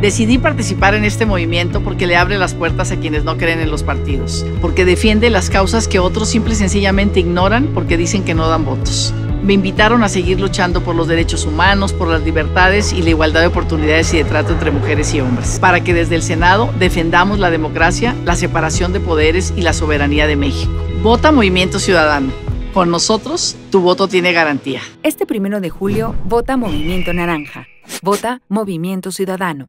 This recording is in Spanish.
Decidí participar en este movimiento porque le abre las puertas a quienes no creen en los partidos, porque defiende las causas que otros simple y sencillamente ignoran porque dicen que no dan votos. Me invitaron a seguir luchando por los derechos humanos, por las libertades y la igualdad de oportunidades y de trato entre mujeres y hombres, para que desde el Senado defendamos la democracia, la separación de poderes y la soberanía de México. Vota Movimiento Ciudadano. Con nosotros, tu voto tiene garantía. Este primero de julio, vota Movimiento Naranja. Vota Movimiento Ciudadano.